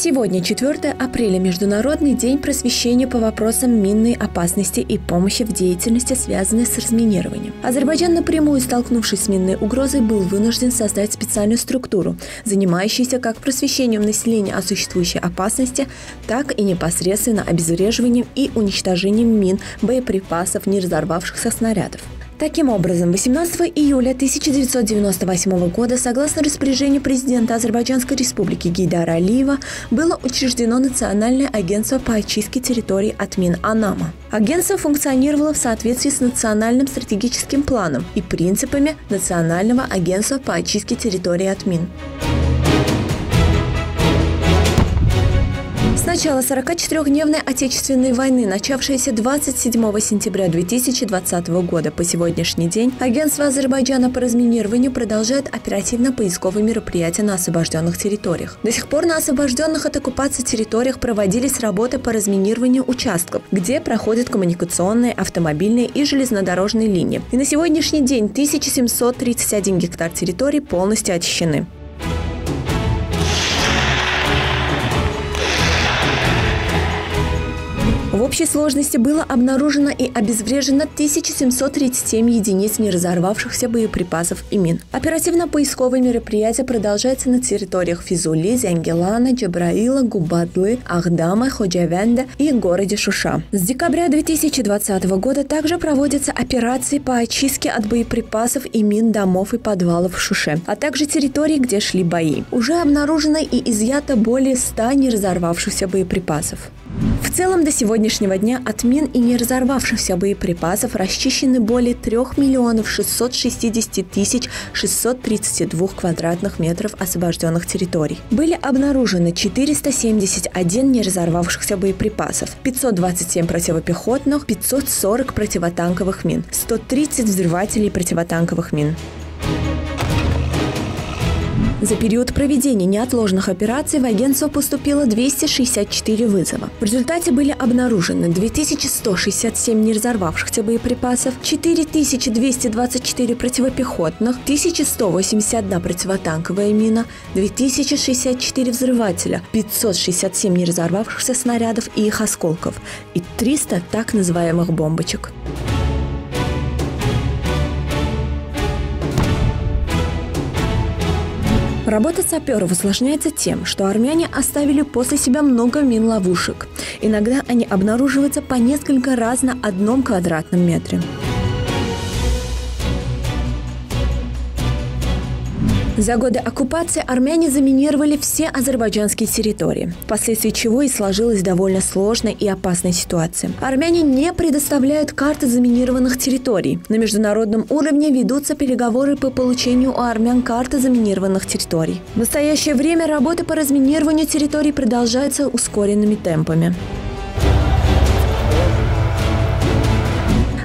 Сегодня, 4 апреля, Международный день просвещения по вопросам минной опасности и помощи в деятельности, связанной с разминированием. Азербайджан, напрямую столкнувшись с минной угрозой, был вынужден создать специальную структуру, занимающуюся как просвещением населения о существующей опасности, так и непосредственно обезвреживанием и уничтожением мин, боеприпасов, не разорвавшихся снарядов. Таким образом, 18 июля 1998 года, согласно распоряжению президента Азербайджанской республики Гейдара Алиева, было учреждено Национальное агентство по очистке территорий от мин Анама. Агентство функционировало в соответствии с национальным стратегическим планом и принципами Национального агентства по очистке территорий от мин. Начала 44-дневной Отечественной войны, начавшейся 27 сентября 2020 года по сегодняшний день, Агентство Азербайджана по разминированию продолжает оперативно-поисковые мероприятия на освобожденных территориях. До сих пор на освобожденных от оккупации территориях проводились работы по разминированию участков, где проходят коммуникационные, автомобильные и железнодорожные линии. И на сегодняшний день 1731 гектар территорий полностью очищены. Общей сложности было обнаружено и обезврежено 1737 единиц неразорвавшихся боеприпасов и мин. Оперативно-поисковые мероприятия продолжаются на территориях Физули, Зянгелана, Джабраила, Губадлы, Ахдама, Ходжавенда и городе Шуша. С декабря 2020 года также проводятся операции по очистке от боеприпасов и мин домов и подвалов в Шуше, а также территорий, где шли бои. Уже обнаружено и изъято более 100 неразорвавшихся боеприпасов. В целом до сегодняшнего дня от мин и не разорвавшихся боеприпасов расчищены более 3 миллионов 660 тысяч 632 квадратных метров освобожденных территорий. Были обнаружены 471 неразорвавшихся боеприпасов, 527 противопехотных, 540 противотанковых мин, 130 взрывателей противотанковых мин. За период проведения неотложных операций в агентство поступило 264 вызова. В результате были обнаружены 2167 неразорвавшихся боеприпасов, 4224 противопехотных, 1181 противотанковая мина, 2064 взрывателя, 567 неразорвавшихся снарядов и их осколков и 300 так называемых бомбочек. Работа саперов усложняется тем, что армяне оставили после себя много мин-ловушек. Иногда они обнаруживаются по несколько раз на одном квадратном метре. За годы оккупации армяне заминировали все азербайджанские территории, впоследствии чего и сложилась довольно сложная и опасная ситуация. Армяне не предоставляют карты заминированных территорий. На международном уровне ведутся переговоры по получению у армян карты заминированных территорий. В настоящее время работы по разминированию территорий продолжаются ускоренными темпами.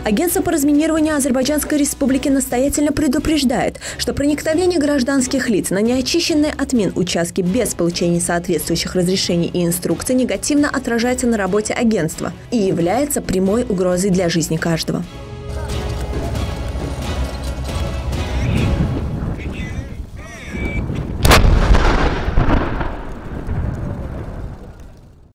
Агентство по разминированию Азербайджанской республики настоятельно предупреждает, что проникновение гражданских лиц на неочищенные от мин участки без получения соответствующих разрешений и инструкций негативно отражается на работе агентства и является прямой угрозой для жизни каждого.